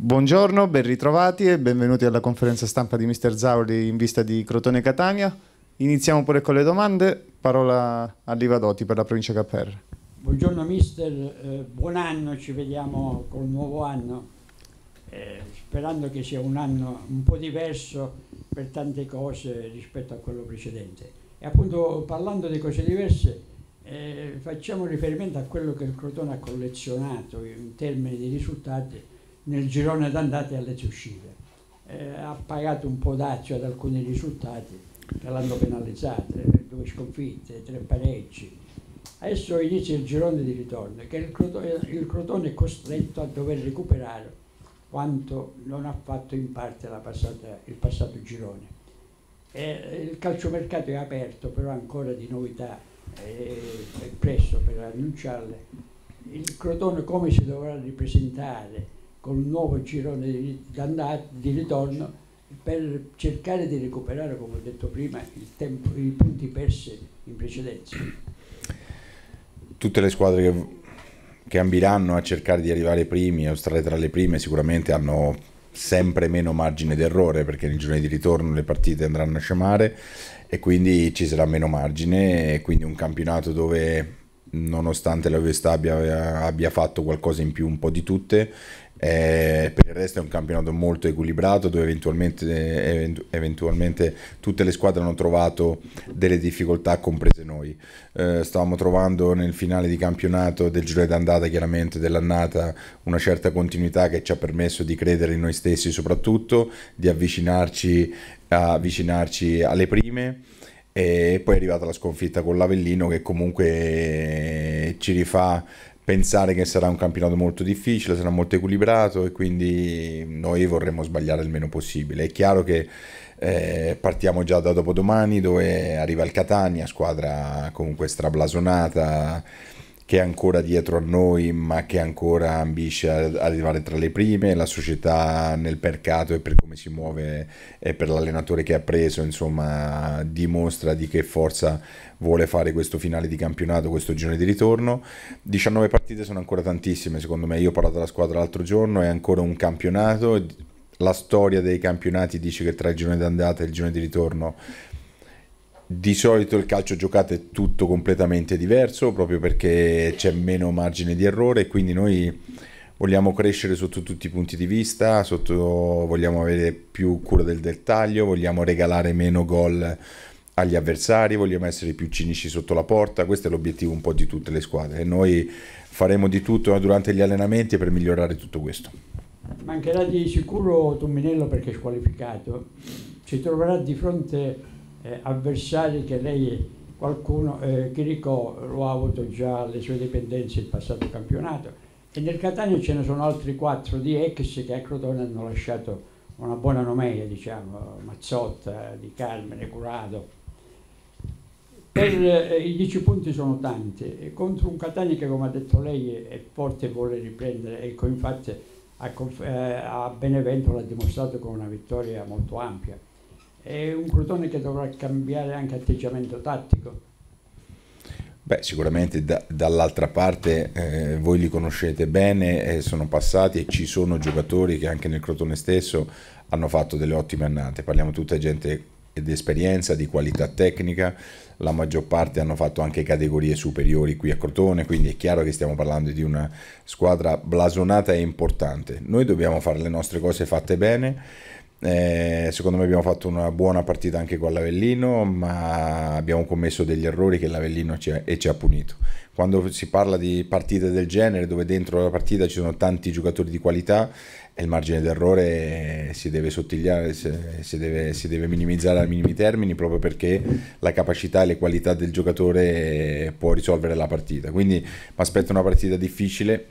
Buongiorno, ben ritrovati e benvenuti alla conferenza stampa di Mister Zauli in vista di Crotone Catania. Iniziamo pure con le domande. Parola a Livadoti per la provincia KR. Buongiorno mister, eh, buon anno, ci vediamo col nuovo anno, eh, sperando che sia un anno un po' diverso per tante cose rispetto a quello precedente. E appunto parlando di cose diverse, eh, facciamo riferimento a quello che il Crotone ha collezionato in termini di risultati nel girone d'andata e alle uscite. Eh, ha pagato un po' dazio ad alcuni risultati che l'hanno penalizzato, due sconfitte, tre pareggi. Adesso inizia il girone di ritorno, che il Crotone, il Crotone è costretto a dover recuperare quanto non ha fatto in parte passata, il passato girone. E il calciomercato è aperto, però ancora di novità, è, è presto per annunciarle. Il Crotone come si dovrà ripresentare con un nuovo girone di, di ritorno per cercare di recuperare, come ho detto prima, tempo, i punti persi in precedenza. Tutte le squadre che, che ambiranno a cercare di arrivare primi o stare tra le prime sicuramente hanno sempre meno margine d'errore perché nei giorni di ritorno le partite andranno a scemare e quindi ci sarà meno margine e quindi un campionato dove nonostante la Vesta abbia, abbia fatto qualcosa in più un po' di tutte eh, per il resto è un campionato molto equilibrato dove eventualmente, eventualmente, tutte le squadre hanno trovato delle difficoltà, comprese noi. Eh, stavamo trovando nel finale di campionato del giro d'andata, chiaramente dell'annata, una certa continuità che ci ha permesso di credere in noi stessi soprattutto, di avvicinarci, avvicinarci alle prime e poi è arrivata la sconfitta con l'Avellino che comunque ci rifà pensare che sarà un campionato molto difficile, sarà molto equilibrato e quindi noi vorremmo sbagliare il meno possibile. È chiaro che eh, partiamo già da dopodomani dove arriva il Catania, squadra comunque strablasonata che è ancora dietro a noi ma che ancora ambisce ad arrivare tra le prime, la società nel mercato e per come si muove e per l'allenatore che ha preso, insomma, dimostra di che forza vuole fare questo finale di campionato, questo girone di ritorno. 19 partite sono ancora tantissime, secondo me. Io ho parlato della squadra l'altro giorno, è ancora un campionato. La storia dei campionati dice che tra il girone d'andata e il girone di ritorno di solito il calcio giocato è tutto completamente diverso proprio perché c'è meno margine di errore e quindi noi vogliamo crescere sotto tutti i punti di vista, sotto, vogliamo avere più cura del dettaglio, vogliamo regalare meno gol agli avversari, vogliamo essere più cinici sotto la porta, questo è l'obiettivo un po' di tutte le squadre e noi faremo di tutto durante gli allenamenti per migliorare tutto questo. Mancherà di sicuro Tumminello perché è squalificato, ci troverà di fronte eh, avversari che lei, qualcuno, eh, Chirico lo ha avuto già alle sue dipendenze il passato campionato. E nel Catania ce ne sono altri quattro di ex che a Crotone hanno lasciato una buona nomea, diciamo, Mazzotta, Di Carmine, Curado. Per, eh, I dieci punti sono tanti, e contro un Catania che come ha detto lei è forte e vuole riprendere, ecco infatti a, eh, a Benevento l'ha dimostrato con una vittoria molto ampia è un Crotone che dovrà cambiare anche atteggiamento tattico. Beh, sicuramente da, dall'altra parte eh, voi li conoscete bene, eh, sono passati e ci sono giocatori che anche nel Crotone stesso hanno fatto delle ottime annate. Parliamo tutta gente di esperienza, di qualità tecnica, la maggior parte hanno fatto anche categorie superiori qui a Crotone, quindi è chiaro che stiamo parlando di una squadra blasonata e importante. Noi dobbiamo fare le nostre cose fatte bene eh, secondo me abbiamo fatto una buona partita anche con l'Avellino, ma abbiamo commesso degli errori che l'Avellino ci ha, e ci ha punito. Quando si parla di partite del genere, dove dentro la partita ci sono tanti giocatori di qualità, il margine d'errore si deve sottigliare, si deve, si deve minimizzare a minimi termini proprio perché la capacità e le qualità del giocatore può risolvere la partita. Quindi mi aspetto una partita difficile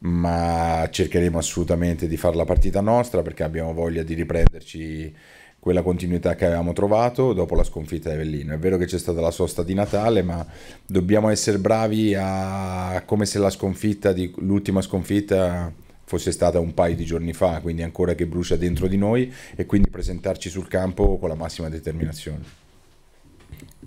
ma cercheremo assolutamente di fare la partita nostra perché abbiamo voglia di riprenderci quella continuità che avevamo trovato dopo la sconfitta di Avellino. È vero che c'è stata la sosta di Natale, ma dobbiamo essere bravi a come se la sconfitta di l'ultima sconfitta fosse stata un paio di giorni fa, quindi ancora che brucia dentro di noi e quindi presentarci sul campo con la massima determinazione.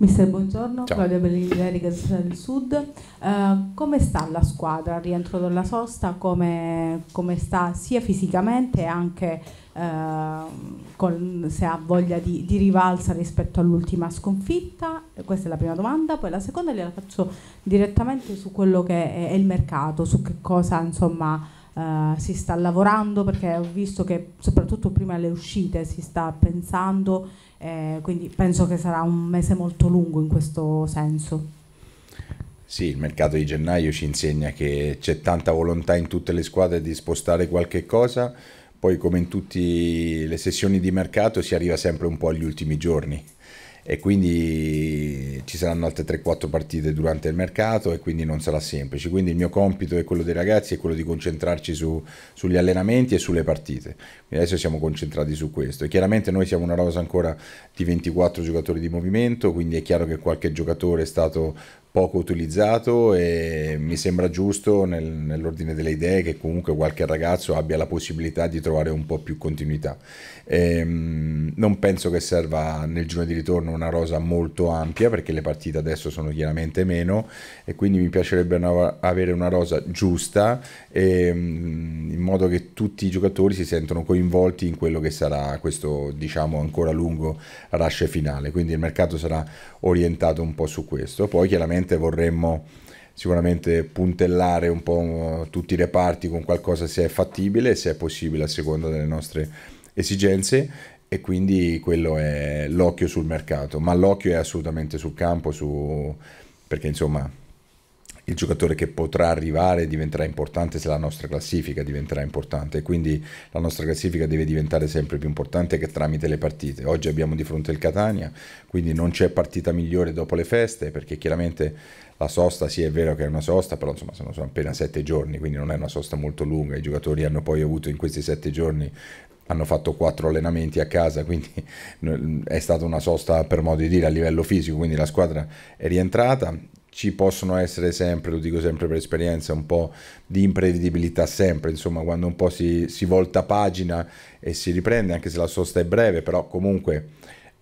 Mister, buongiorno, Ciao. Claudia Bellinelli, Gazzetta del Sud. Uh, come sta la squadra al rientro dalla sosta? Come, come sta sia fisicamente e anche uh, con, se ha voglia di, di, rivalsa rispetto all'ultima sconfitta? Questa è la prima domanda. Poi la seconda gliela faccio direttamente su quello che è, è il mercato, su che cosa insomma Uh, si sta lavorando perché ho visto che soprattutto prima alle uscite si sta pensando, eh, quindi penso che sarà un mese molto lungo in questo senso. Sì, il mercato di gennaio ci insegna che c'è tanta volontà in tutte le squadre di spostare qualche cosa, poi come in tutte le sessioni di mercato si arriva sempre un po' agli ultimi giorni e quindi ci saranno altre 3-4 partite durante il mercato e quindi non sarà semplice. Quindi il mio compito e quello dei ragazzi è quello di concentrarci su, sugli allenamenti e sulle partite. Quindi adesso siamo concentrati su questo. E chiaramente noi siamo una rosa ancora di 24 giocatori di movimento, quindi è chiaro che qualche giocatore è stato poco utilizzato e mi sembra giusto nel, nell'ordine delle idee che comunque qualche ragazzo abbia la possibilità di trovare un po' più continuità. Ehm, non penso che serva nel giorno di ritorno una rosa molto ampia perché le partite adesso sono chiaramente meno e quindi mi piacerebbe una, avere una rosa giusta ehm, in modo che tutti i giocatori si sentano coinvolti in quello che sarà questo diciamo ancora lungo rush finale. Quindi il mercato sarà orientato un po' su questo. Poi chiaramente vorremmo sicuramente puntellare un po' tutti i reparti con qualcosa se è fattibile, se è possibile a seconda delle nostre esigenze e quindi quello è l'occhio sul mercato, ma l'occhio è assolutamente sul campo su... perché insomma il giocatore che potrà arrivare diventerà importante se la nostra classifica diventerà importante quindi la nostra classifica deve diventare sempre più importante che tramite le partite. Oggi abbiamo di fronte il Catania, quindi non c'è partita migliore dopo le feste perché chiaramente la sosta sì è vero che è una sosta, però insomma sono, sono appena sette giorni, quindi non è una sosta molto lunga. I giocatori hanno poi avuto in questi sette giorni hanno fatto quattro allenamenti a casa, quindi è stata una sosta per modo di dire a livello fisico, quindi la squadra è rientrata. Ci possono essere sempre, lo dico sempre per esperienza, un po' di imprevedibilità sempre, insomma quando un po' si, si volta pagina e si riprende, anche se la sosta è breve, però comunque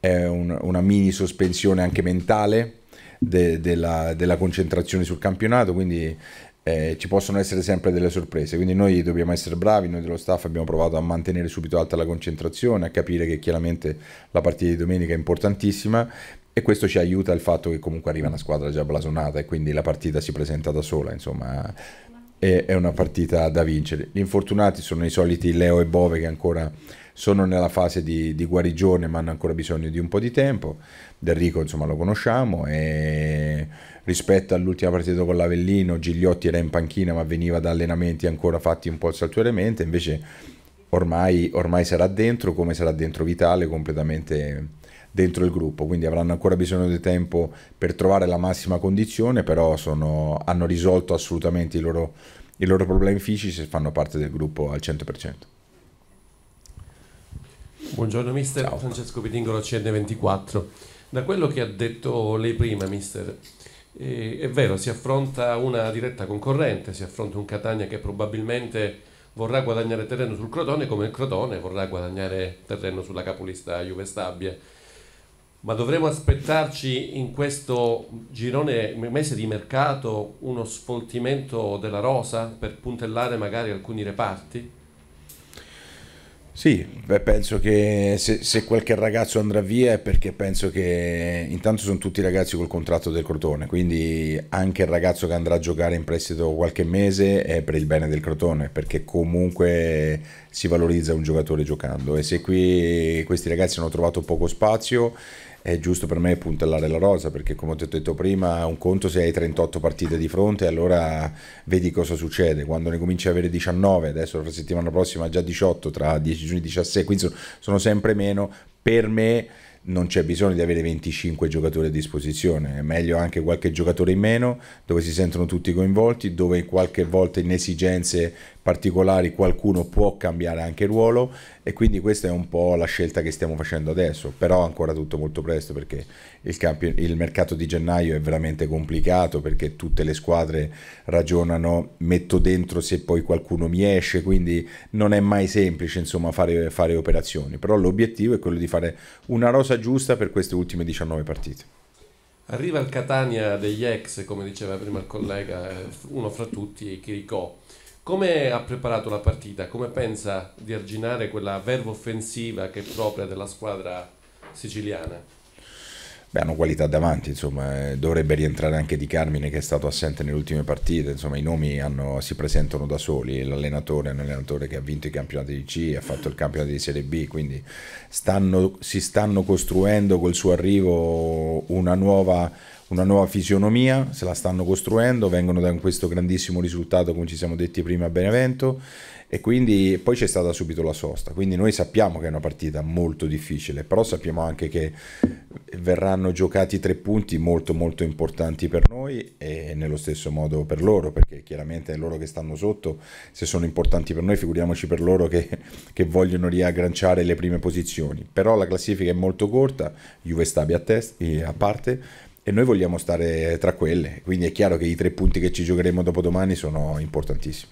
è un, una mini sospensione anche mentale de, della, della concentrazione sul campionato, quindi eh, ci possono essere sempre delle sorprese, quindi noi dobbiamo essere bravi, noi dello staff abbiamo provato a mantenere subito alta la concentrazione, a capire che chiaramente la partita di domenica è importantissima e questo ci aiuta il fatto che comunque arriva una squadra già blasonata e quindi la partita si presenta da sola, insomma è, è una partita da vincere. Gli infortunati sono i soliti Leo e Bove che ancora sono nella fase di, di guarigione ma hanno ancora bisogno di un po' di tempo, Del Rico insomma lo conosciamo e rispetto all'ultima partita con l'Avellino, Gigliotti era in panchina ma veniva da allenamenti ancora fatti un po' saltuariamente, invece ormai, ormai sarà dentro come sarà dentro Vitale completamente dentro il gruppo, quindi avranno ancora bisogno di tempo per trovare la massima condizione, però sono, hanno risolto assolutamente i loro, i loro problemi fisici e fanno parte del gruppo al 100%. Buongiorno mister, Ciao. Francesco Pitingolo CN24. Da quello che ha detto lei prima, mister, e è vero, si affronta una diretta concorrente, si affronta un Catania che probabilmente vorrà guadagnare terreno sul Crotone come il Crotone vorrà guadagnare terreno sulla capolista Juve Stabia. Ma dovremo aspettarci in questo girone mese di mercato uno sfoltimento della rosa per puntellare magari alcuni reparti? Sì, beh, penso che se, se, qualche ragazzo andrà via è perché penso che intanto sono tutti ragazzi col contratto del Crotone, quindi anche il ragazzo che andrà a giocare in prestito qualche mese è per il bene del Crotone, perché comunque si valorizza un giocatore giocando e se qui questi ragazzi hanno trovato poco spazio è giusto per me puntellare la rosa perché come ho detto prima un conto se hai 38 partite di fronte allora vedi cosa succede. Quando ne cominci ad avere 19 adesso la settimana prossima già 18 tra 10 giorni 17 quindi sono sempre meno. Per me non c'è bisogno di avere 25 giocatori a disposizione, è meglio anche qualche giocatore in meno, dove si sentono tutti coinvolti, dove qualche volta in esigenze particolari qualcuno può cambiare anche ruolo e quindi questa è un po' la scelta che stiamo facendo adesso, però ancora tutto molto presto perché il, campi- il mercato di gennaio è veramente complicato perché tutte le squadre ragionano metto dentro se poi qualcuno mi esce, quindi non è mai semplice insomma fare, fare operazioni, però l'obiettivo è quello di fare una rosa giusta per queste ultime 19 partite. Arriva il Catania degli ex, come diceva prima il collega, eh, uno fra tutti, Chiricò. Come ha preparato la partita? Come pensa di arginare quella verva offensiva che è propria della squadra siciliana? Beh, hanno qualità davanti, insomma, eh, dovrebbe rientrare anche Di Carmine che è stato assente nelle ultime partite, insomma i nomi hanno, si presentano da soli, l'allenatore è un allenatore che ha vinto i campionati di C, ha fatto il campionato di Serie B, quindi stanno, si stanno costruendo col suo arrivo una nuova, una nuova fisionomia, se la stanno costruendo, vengono da questo grandissimo risultato come ci siamo detti prima a Benevento e quindi poi c'è stata subito la sosta, quindi noi sappiamo che è una partita molto difficile, però sappiamo anche che verranno giocati tre punti molto molto importanti per noi e nello stesso modo per loro, perché chiaramente loro che stanno sotto, se sono importanti per noi figuriamoci per loro che, che vogliono riagganciare le prime posizioni, però la classifica è molto corta, Juve Stabi a, test, a parte, e noi vogliamo stare tra quelle, quindi è chiaro che i tre punti che ci giocheremo dopo domani sono importantissimi.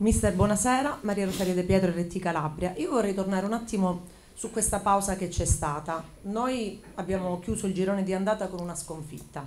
Mister, buonasera, Maria Rosaria De Pietro, Retti Calabria. Io vorrei tornare un attimo su questa pausa che c'è stata. Noi abbiamo chiuso il girone di andata con una sconfitta.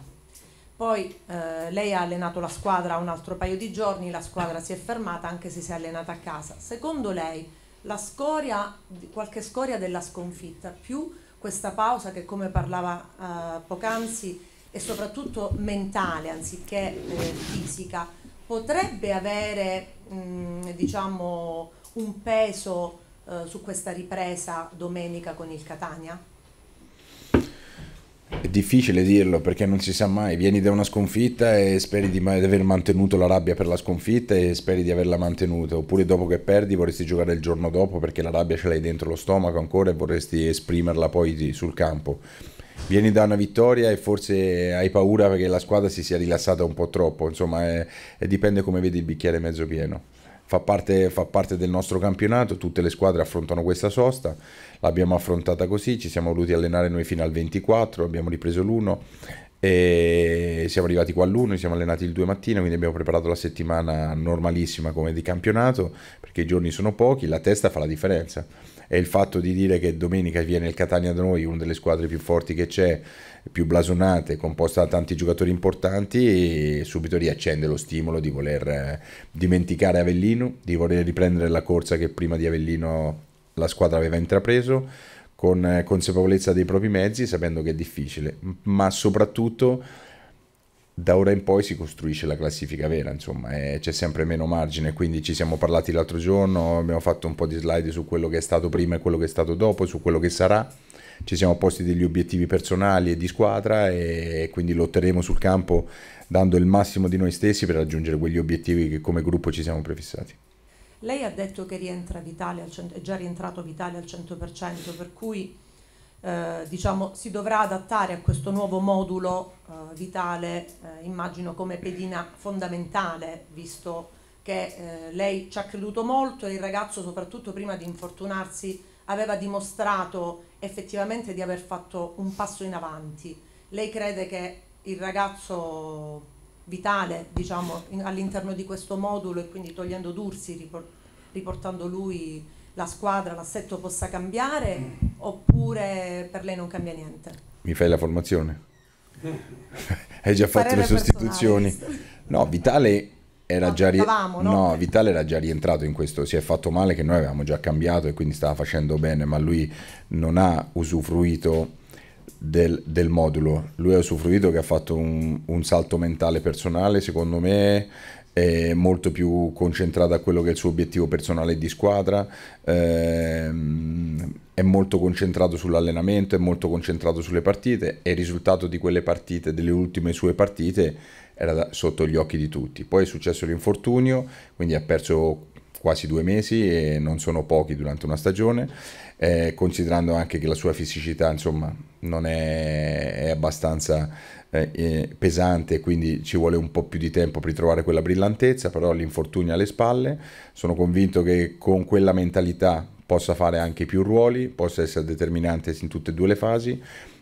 Poi eh, lei ha allenato la squadra un altro paio di giorni, la squadra si è fermata anche se si è allenata a casa. Secondo lei la scoria, qualche scoria della sconfitta, più questa pausa che come parlava eh, poc'anzi è soprattutto mentale anziché eh, fisica, potrebbe avere mh, mm, diciamo, un peso eh, su questa ripresa domenica con il Catania? È difficile dirlo perché non si sa mai, vieni da una sconfitta e speri di, aver mantenuto la rabbia per la sconfitta e speri di averla mantenuta, oppure dopo che perdi vorresti giocare il giorno dopo perché la rabbia ce l'hai dentro lo stomaco ancora e vorresti esprimerla poi sul campo. Vieni da una vittoria e forse hai paura perché la squadra si sia rilassata un po' troppo, insomma è, è dipende come vedi il bicchiere mezzo pieno. Fa parte, fa parte, del nostro campionato, tutte le squadre affrontano questa sosta, l'abbiamo affrontata così, ci siamo voluti allenare noi fino al 24, abbiamo ripreso l'1 e siamo arrivati qua all'1, ci siamo allenati il 2 mattina, quindi abbiamo preparato la settimana normalissima come di campionato, perché i giorni sono pochi, la testa fa la differenza e il fatto di dire che domenica viene il Catania da noi, una delle squadre più forti che c'è, più blasonate, composta da tanti giocatori importanti, e subito riaccende lo stimolo di voler eh, dimenticare Avellino, di voler riprendere la corsa che prima di Avellino la squadra aveva intrapreso con eh, consapevolezza dei propri mezzi, sapendo che è difficile, ma soprattutto da ora in poi si costruisce la classifica vera, insomma, c'è sempre meno margine, quindi ci siamo parlati l'altro giorno, abbiamo fatto un po' di slide su quello che è stato prima e quello che è stato dopo, su quello che sarà, ci siamo posti degli obiettivi personali e di squadra e quindi lotteremo sul campo dando il massimo di noi stessi per raggiungere quegli obiettivi che come gruppo ci siamo prefissati. Lei ha detto che rientra Vitale al 100, è già rientrato Vitale al 100%, per cui eh, diciamo, si dovrà adattare a questo nuovo modulo eh, vitale, eh, immagino come pedina fondamentale, visto che eh, lei ci ha creduto molto e il ragazzo, soprattutto prima di infortunarsi, aveva dimostrato effettivamente di aver fatto un passo in avanti. Lei crede che il ragazzo vitale, diciamo, in, all'interno di questo modulo e quindi togliendo Dursi, riportando lui la squadra, l'assetto possa cambiare oppure per lei non cambia niente? Mi fai la formazione? Hai già fatto le sostituzioni? No, Vitale era no, già ri- no? no, Vitale era già rientrato in questo, si è fatto male che noi avevamo già cambiato e quindi stava facendo bene, ma lui non ha usufruito del, del modulo, lui ha usufruito che ha fatto un, un salto mentale personale, secondo me è molto più concentrato a quello che è il suo obiettivo personale di squadra, ehm, è molto concentrato sull'allenamento, è molto concentrato sulle partite e il risultato di quelle partite, delle ultime sue partite, era sotto gli occhi di tutti. Poi è successo l'infortunio, quindi ha perso quasi due mesi e non sono pochi durante una stagione, eh, considerando anche che la sua fisicità insomma non è, è abbastanza eh, pesante, quindi ci vuole un po' più di tempo per ritrovare quella brillantezza, però l'infortunio alle spalle, sono convinto che con quella mentalità possa fare anche più ruoli, possa essere determinante in tutte e due le fasi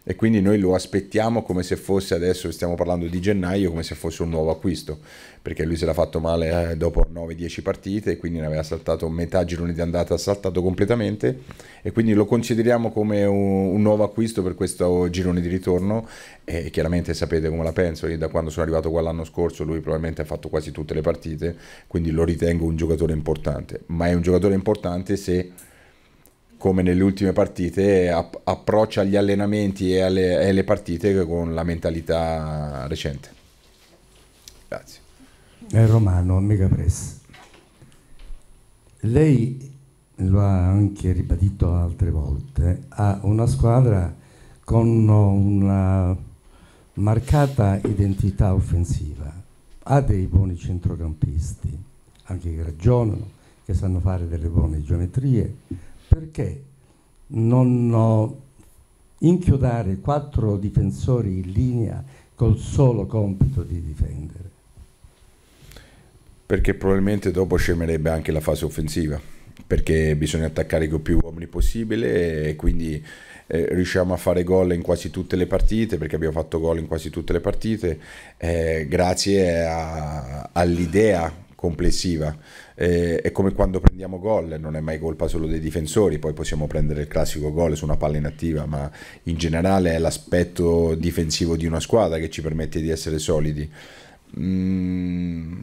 e quindi noi lo aspettiamo come se fosse adesso stiamo parlando di gennaio come se fosse un nuovo acquisto. Perché lui se l'ha fatto male eh, dopo 9-10 partite e quindi ne aveva saltato metà girone di andata saltato completamente. E quindi lo consideriamo come un, un, nuovo acquisto per questo girone di ritorno. E chiaramente sapete come la penso io da quando sono arrivato qua l'anno scorso lui probabilmente ha fatto quasi tutte le partite quindi lo ritengo un giocatore importante. Ma è un giocatore importante se come nelle ultime partite, app- approccia gli allenamenti e alle, alle partite con la mentalità recente. Grazie. È Romano, Mega Press. Lei lo ha anche ribadito altre volte, ha una squadra con una marcata identità offensiva, ha dei buoni centrocampisti, anche che ragionano, che sanno fare delle buone geometrie, perché non inchiodare quattro difensori in linea col solo compito di difendere? Perché probabilmente dopo scemerebbe anche la fase offensiva, perché bisogna attaccare con più uomini possibile e quindi eh, riusciamo a fare gol in quasi tutte le partite, perché abbiamo fatto gol in quasi tutte le partite, eh, grazie all'idea complessiva eh, è come quando prendiamo gol, non è mai colpa solo dei difensori, poi possiamo prendere il classico gol su una palla inattiva, ma in generale è l'aspetto difensivo di una squadra che ci permette di essere solidi. Mm,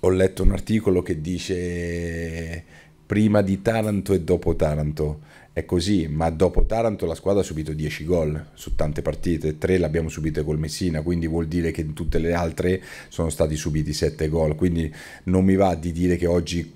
ho letto un articolo che dice prima di Taranto e dopo Taranto è così, ma dopo Taranto la squadra ha subito 10 gol su tante partite, 3 le abbiamo subite col Messina, quindi vuol dire che in tutte le altre sono stati subiti 7 gol, quindi non mi va di dire che oggi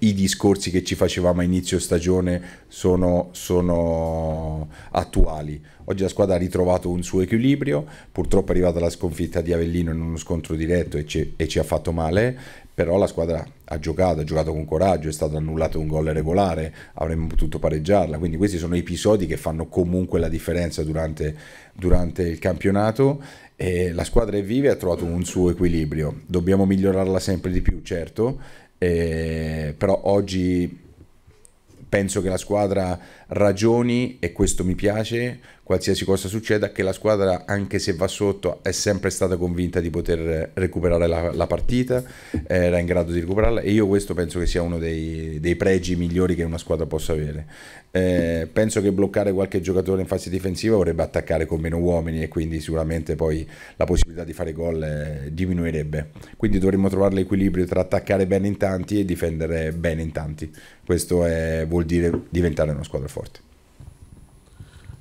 i discorsi che ci facevamo a inizio stagione sono, sono, attuali. Oggi la squadra ha ritrovato un suo equilibrio, purtroppo è arrivata la sconfitta di Avellino in uno scontro diretto e ci, e ci ha fatto male, però la squadra ha giocato, ha giocato con coraggio, è stato annullato un gol regolare, avremmo potuto pareggiarla, quindi questi sono episodi che fanno comunque la differenza durante, durante il campionato la squadra è viva e ha trovato un suo equilibrio, dobbiamo migliorarla sempre di più, certo, eh, però oggi penso che la squadra ragioni e questo mi piace qualsiasi cosa succeda, che la squadra, anche se va sotto, è sempre stata convinta di poter recuperare la, la partita, era in grado di recuperarla e io questo penso che sia uno dei, dei pregi migliori che una squadra possa avere. Eh, penso che bloccare qualche giocatore in fase difensiva vorrebbe attaccare con meno uomini e quindi sicuramente poi la possibilità di fare gol eh, diminuirebbe. Quindi dovremmo trovare l'equilibrio tra attaccare bene in tanti e difendere bene in tanti. Questo è, vuol dire diventare una squadra forte.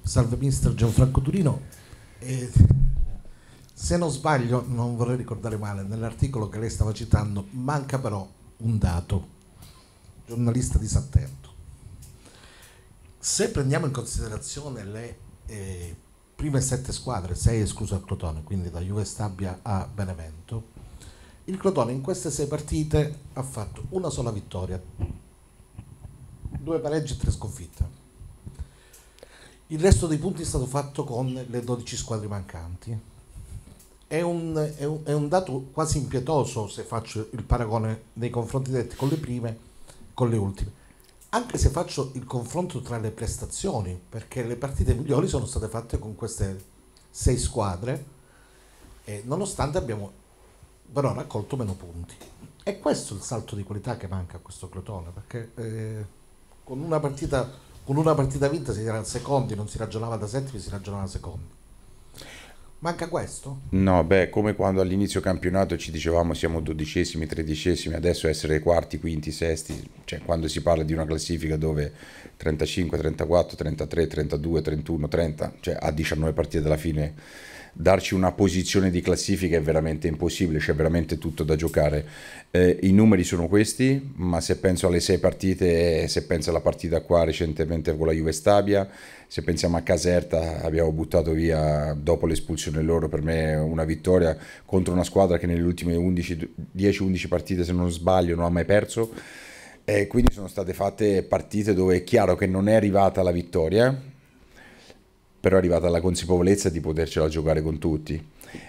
Salve mister Gianfranco Turino. E se non sbaglio, non vorrei ricordare male, nell'articolo che lei stava citando manca però un dato, giornalista disattento. Se prendiamo in considerazione le eh, prime sette squadre, sei escluso il Crotone, quindi da Juve Stabia a Benevento, il Crotone in queste sei partite ha fatto una sola vittoria, due pareggi e tre sconfitte il resto dei punti è stato fatto con le 12 squadre mancanti. È un, è un, è un dato quasi impietoso se faccio il paragone nei confronti detti con le prime con le ultime. Anche se faccio il confronto tra le prestazioni, perché le partite migliori sono state fatte con queste sei squadre, e nonostante abbiamo però raccolto meno punti. È questo il salto di qualità che manca a questo Crotone, perché eh, con una partita con una partita vinta si era secondi, non si ragionava da settimi, si ragionava da secondi. Manca questo? No, beh, come quando all'inizio campionato ci dicevamo siamo dodicesimi, tredicesimi, adesso essere quarti, quinti, sesti, cioè quando si parla di una classifica dove 35, 34, 33, 32, 31, 30, cioè a 19 partite dalla fine darci una posizione di classifica è veramente impossibile, c'è veramente tutto da giocare. Eh, I numeri sono questi, ma se penso alle sei partite, se penso alla partita qua recentemente con la Juve Stabia, se pensiamo a Caserta, abbiamo buttato via dopo l'espulsione loro per me una vittoria contro una squadra che nelle ultime 10-11 partite, se non sbaglio, non ha mai perso. E quindi sono state fatte partite dove è chiaro che non è arrivata la vittoria, però è arrivata la consapevolezza di potercela giocare con tutti.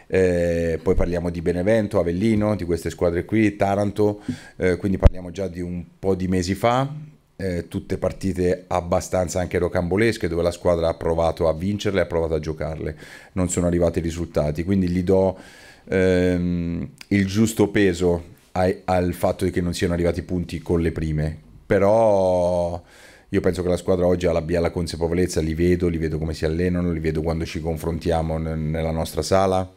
Eh, poi parliamo di Benevento, Avellino, di queste squadre qui, Taranto, eh, quindi parliamo già di un po' di mesi fa eh, tutte partite abbastanza anche rocambolesche dove la squadra ha provato a vincerle, ha provato a giocarle, non sono arrivati i risultati, quindi gli do ehm, il giusto peso ai, al fatto che non siano arrivati punti con le prime, però io penso che la squadra oggi abbia la consapevolezza, li vedo, li vedo come si allenano, li vedo quando ci confrontiamo nella nostra sala,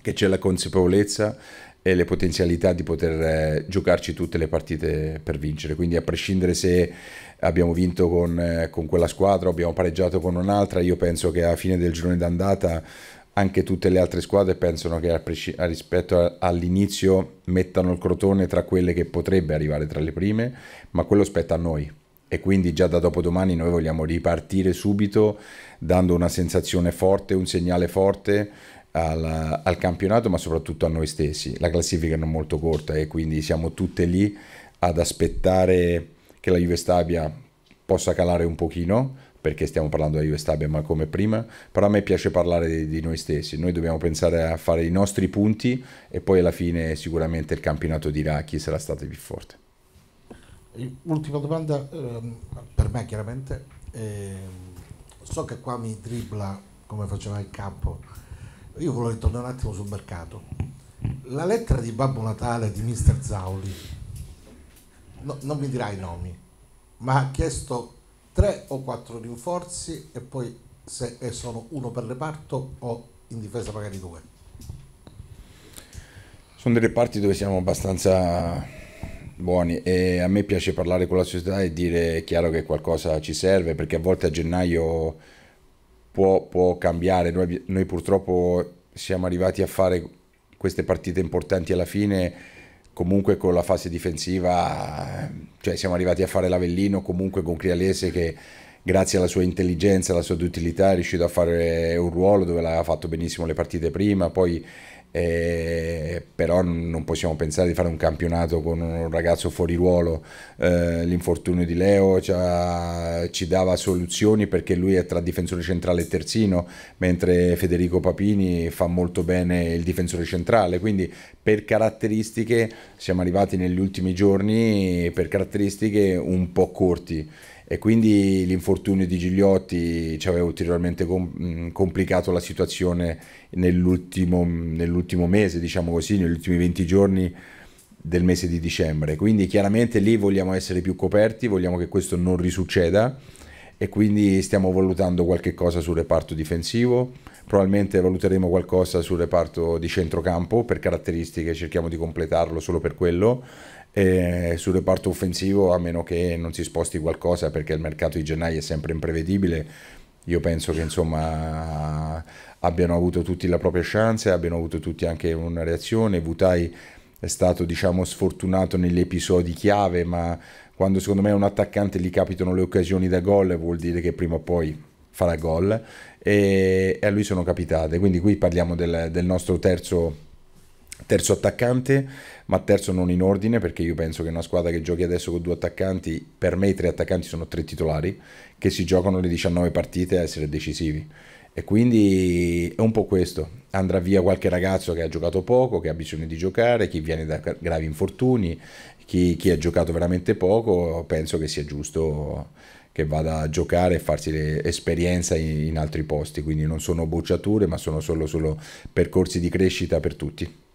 che c'è la consapevolezza e le potenzialità di poter eh, giocarci tutte le partite per vincere. Quindi a prescindere se abbiamo vinto con, eh, con quella squadra o abbiamo pareggiato con un'altra, io penso che alla fine del girone d'andata anche tutte le altre squadre pensano che rispetto all'inizio mettano il Crotone tra quelle che potrebbe arrivare tra le prime, ma quello spetta a noi. E quindi già da dopodomani noi vogliamo ripartire subito dando una sensazione forte, un segnale forte al, al, campionato, ma soprattutto a noi stessi. La classifica è non molto corta e quindi siamo tutte lì ad aspettare che la Juve Stabia possa calare un pochino, perché stiamo parlando della Juve Stabia, ma come prima, però a me piace parlare di, di, noi stessi. Noi dobbiamo pensare a fare i nostri punti e poi alla fine sicuramente il campionato dirà chi sarà stato più forte. Ultima domanda ehm, per me chiaramente. Eh, so che qua mi dribbla come faceva il campo io volevo ritornare un attimo sul mercato. La lettera di Babbo Natale di Mister Zauli, no, non mi dirai i nomi, ma ha chiesto tre o quattro rinforzi e poi se sono uno per reparto o in difesa magari due. Sono delle parti dove siamo abbastanza buoni e a me piace parlare con la società e dire chiaro che qualcosa ci serve perché a volte a gennaio può, può cambiare. Noi, noi, purtroppo siamo arrivati a fare queste partite importanti alla fine, comunque con la fase difensiva, cioè siamo arrivati a fare l'Avellino comunque con Crialese che grazie alla sua intelligenza, alla sua utilità è riuscito a fare un ruolo dove l'aveva fatto benissimo le partite prima, poi eh, però non possiamo pensare di fare un campionato con un ragazzo fuori ruolo. Eh, l'infortunio di Leo ci dava soluzioni perché lui è tra difensore centrale e terzino, mentre Federico Papini fa molto bene il difensore centrale. Quindi, per caratteristiche, siamo arrivati negli ultimi giorni per caratteristiche un po' corti e quindi l'infortunio di Gigliotti ci aveva ulteriormente com- complicato la situazione nell'ultimo, nell'ultimo mese, diciamo così, negli ultimi 20 giorni del mese di dicembre. Quindi chiaramente lì vogliamo essere più coperti, vogliamo che questo non risucceda e quindi stiamo valutando qualche cosa sul reparto difensivo, probabilmente valuteremo qualcosa sul reparto di centrocampo per caratteristiche, cerchiamo di completarlo solo per quello e sul reparto offensivo, a meno che non si sposti qualcosa, perché il mercato di gennaio è sempre imprevedibile, io penso che insomma abbiano avuto tutti la propria chance, abbiano avuto tutti anche una reazione. Vutai è stato diciamo sfortunato negli episodi chiave, ma quando secondo me un attaccante gli capitano le occasioni da gol vuol dire che prima o poi farà gol e, e a lui sono capitate. Quindi qui parliamo del, del nostro terzo terzo attaccante, ma terzo non in ordine perché io penso che una squadra che giochi adesso con due attaccanti, per me i tre attaccanti sono tre titolari che si giocano le 19 partite a essere decisivi. E quindi è un po' questo. Andrà via qualche ragazzo che ha giocato poco, che ha bisogno di giocare, chi viene da gravi infortuni, chi, chi ha giocato veramente poco, penso che sia giusto che vada a giocare e farsi esperienza in, in altri posti. Quindi non sono bocciature, ma sono solo, solo percorsi di crescita per tutti.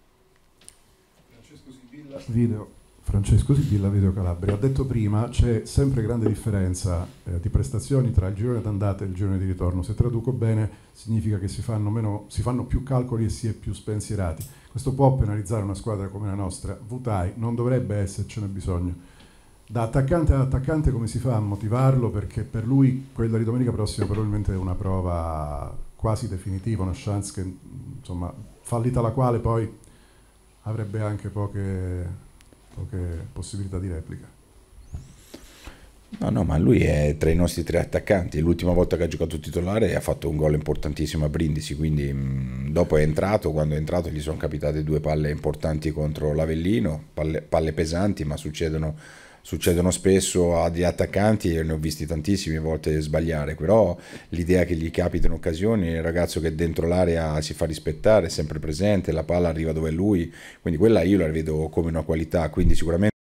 Video. Francesco Sibilla, Video Calabria. Ho detto prima, c'è sempre grande differenza eh, di prestazioni tra il girone d'andata e il girone di ritorno. Se traduco bene, significa che si fanno, meno, si fanno più calcoli e si è più spensierati. Questo può penalizzare una squadra come la nostra. Vutai non dovrebbe essercene bisogno. Da attaccante ad attaccante come si fa a motivarlo? Perché per lui quella di domenica prossima probabilmente è una prova quasi definitiva, una chance che insomma fallita la quale poi avrebbe anche poche, poche possibilità di replica. No, no, ma lui è tra i nostri tre attaccanti. L'ultima volta che ha giocato titolare ha fatto un gol importantissimo a Brindisi, quindi mh, dopo è entrato, quando è entrato gli sono capitate due palle importanti contro l'Avellino, palle, palle pesanti, ma succedono succedono spesso agli attaccanti e ne ho visti tantissime volte sbagliare, però l'idea che gli capitano occasioni, il ragazzo che dentro l'area si fa rispettare, è sempre presente, la palla arriva dove è lui, quindi quella io la vedo come una qualità, quindi sicuramente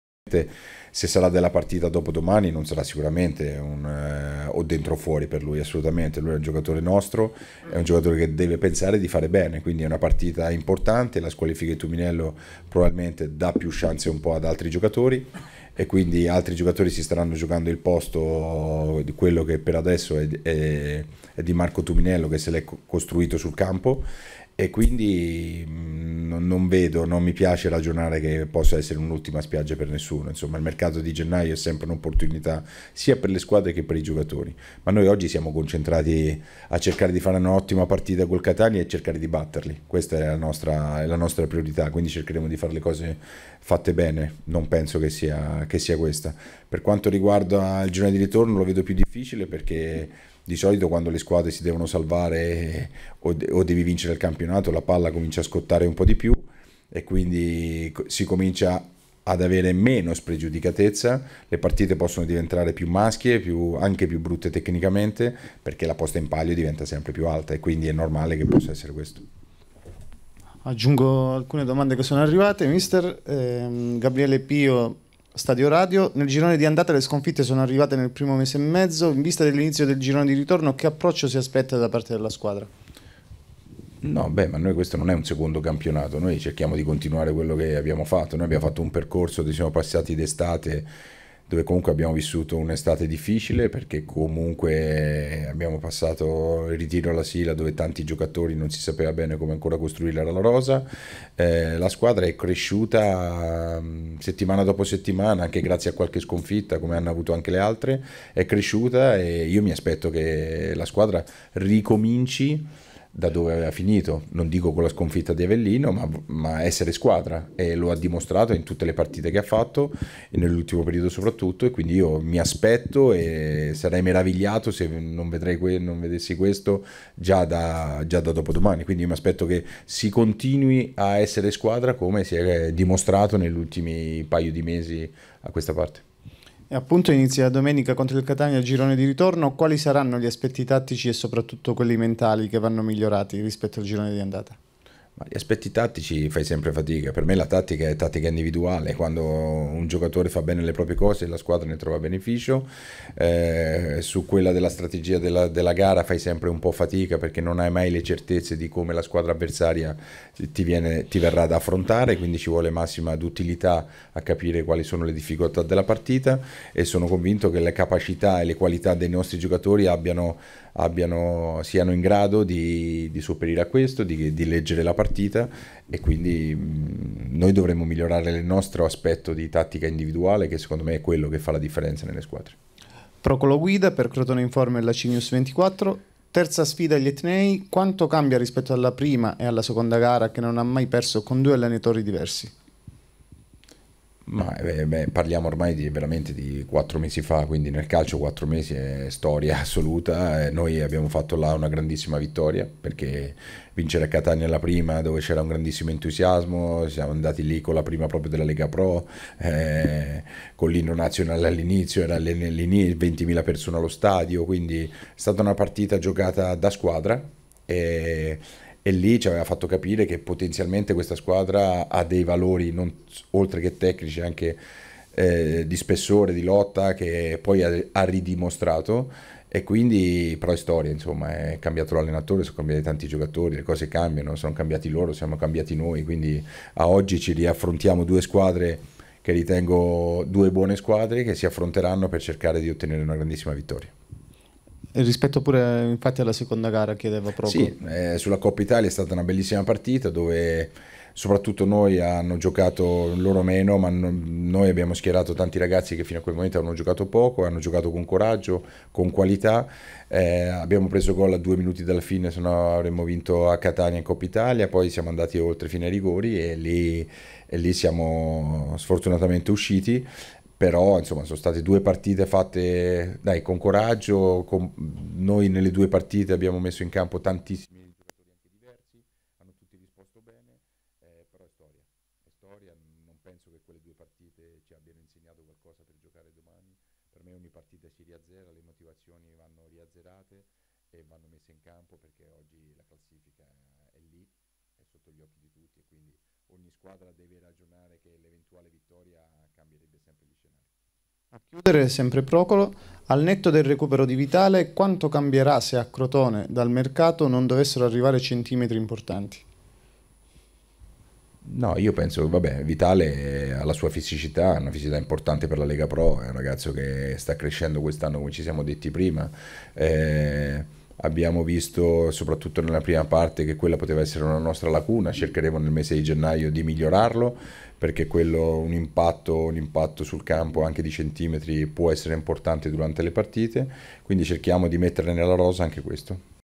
se sarà della partita dopo domani non sarà sicuramente un eh, o dentro o fuori per lui assolutamente. Lui è un giocatore nostro è un giocatore che deve pensare di fare bene quindi è una partita importante la squalifica di Tuminello probabilmente dà più chance un po' ad altri giocatori e quindi altri giocatori si staranno giocando il posto di quello che per adesso è, è, è di Marco Tuminello che se l'è costruito sul campo e quindi mh, non, vedo, non mi piace ragionare che possa essere un'ultima spiaggia per nessuno. Insomma, il mercato di gennaio è sempre un'opportunità sia per le squadre che per i giocatori. Ma noi oggi siamo concentrati a cercare di fare un'ottima partita col Catania e cercare di batterli. Questa è la nostra, è la nostra priorità, quindi cercheremo di fare le cose fatte bene. Non penso che sia, che sia questa. Per quanto riguarda il girone di ritorno lo vedo più difficile perché di solito quando le squadre si devono salvare o, o devi vincere il campionato la palla comincia a scottare un po' di più e quindi si comincia ad avere meno spregiudicatezza, le partite possono diventare più maschie, più, anche più brutte tecnicamente, perché la posta in palio diventa sempre più alta e quindi è normale che possa essere questo. Aggiungo alcune domande che sono arrivate. Mister ehm, Gabriele Pio Stadio Radio. Nel girone di andata le sconfitte sono arrivate nel primo mese e mezzo. In vista dell'inizio del girone di ritorno, che approccio si aspetta da parte della squadra? No, beh, ma noi questo non è un secondo campionato, noi cerchiamo di continuare quello che abbiamo fatto. Noi abbiamo fatto un percorso, siamo passati d'estate dove comunque abbiamo vissuto un'estate difficile perché comunque abbiamo passato il ritiro alla Sila dove tanti giocatori non si sapeva bene come ancora costruire la rosa. Eh, la squadra è cresciuta mm, settimana dopo settimana, anche grazie a qualche sconfitta come hanno avuto anche le altre, è cresciuta e io mi aspetto che la squadra ricominci da dove aveva finito, non dico con la sconfitta di Avellino, ma, ma, essere squadra. E lo ha dimostrato in tutte le partite che ha fatto e nell'ultimo periodo soprattutto. E quindi io mi aspetto e sarei meravigliato se non, que- non vedessi questo già da, già da dopodomani, quindi mi aspetto che si continui a essere squadra come si è dimostrato negli ultimi paio di mesi a questa parte. E appunto inizia domenica contro il Catania il girone di ritorno. Quali saranno gli aspetti tattici e soprattutto quelli mentali che vanno migliorati rispetto al girone di andata? Ma gli aspetti tattici fai sempre fatica. Per me la tattica è tattica individuale. Quando un giocatore fa bene le proprie cose, la squadra ne trova beneficio. Eh, su quella della strategia della, della, gara fai sempre un po' fatica perché non hai mai le certezze di come la squadra avversaria ti, viene, ti verrà ad affrontare. Quindi ci vuole massima d'utilità a capire quali sono le difficoltà della partita. E sono convinto che le capacità e le qualità dei nostri giocatori abbiano abbiano, siano in grado di, di sopperire a questo, di, di, leggere la partita e quindi mh, noi dovremmo migliorare il nostro aspetto di tattica individuale che secondo me è quello che fa la differenza nelle squadre. Procolo guida per Crotone Informe e la Cinius 24. Terza sfida agli etnei, quanto cambia rispetto alla prima e alla seconda gara che non ha mai perso con due allenatori diversi? Ma eh, beh, parliamo ormai di, veramente di quattro mesi fa, quindi nel calcio quattro mesi è storia assoluta. Noi abbiamo fatto là una grandissima vittoria perché vincere a Catania la prima dove c'era un grandissimo entusiasmo, siamo andati lì con la prima proprio della Lega Pro, eh, con l'inno nazionale all'inizio, era 20.000 persone allo stadio, quindi è stata una partita giocata da squadra. E, e lì ci aveva fatto capire che potenzialmente questa squadra ha dei valori non, oltre che tecnici anche eh, di spessore, di lotta che poi ha, ha, ridimostrato e quindi però è storia insomma è cambiato l'allenatore, sono cambiati tanti giocatori, le cose cambiano, sono cambiati loro, siamo cambiati noi quindi a oggi ci riaffrontiamo due squadre che ritengo due buone squadre che si affronteranno per cercare di ottenere una grandissima vittoria. Rispetto pure infatti alla seconda gara chiedeva proprio. Sì, eh, sulla Coppa Italia è stata una bellissima partita dove soprattutto noi hanno giocato loro meno, ma noi abbiamo schierato tanti ragazzi che fino a quel momento hanno giocato poco, hanno giocato con coraggio, con qualità. Eh, abbiamo preso gol a due minuti dalla fine, se no avremmo vinto a Catania in Coppa Italia, poi siamo andati oltre fino ai rigori e lì, e lì siamo sfortunatamente usciti però insomma sono state due partite fatte dai, con coraggio, con... noi nelle due partite abbiamo messo in campo tantissimi giocatori anche diversi, hanno tutti risposto bene, eh, però è storia, non penso che quelle due partite ci abbiano insegnato qualcosa per giocare domani, per me ogni partita si riazzera, le motivazioni vanno riazzerate e vanno messe in campo perché oggi la classifica è sotto gli occhi di tutti e quindi ogni squadra deve ragionare che l'eventuale vittoria cambierebbe sempre gli scenari. A chiudere sempre Procolo, al netto del recupero di Vitale, quanto cambierà se a Crotone dal mercato non dovessero arrivare centimetri importanti? No, io penso che vabbè, Vitale ha la sua fisicità, una fisicità importante per la Lega Pro, è un ragazzo che sta crescendo quest'anno come ci siamo detti prima. Eh, abbiamo visto soprattutto nella prima parte che quella poteva essere una nostra lacuna, cercheremo nel mese di gennaio di migliorarlo perché quello, un, impatto, un impatto sul campo anche di centimetri può essere importante durante le partite, quindi cerchiamo di mettere nella rosa anche questo.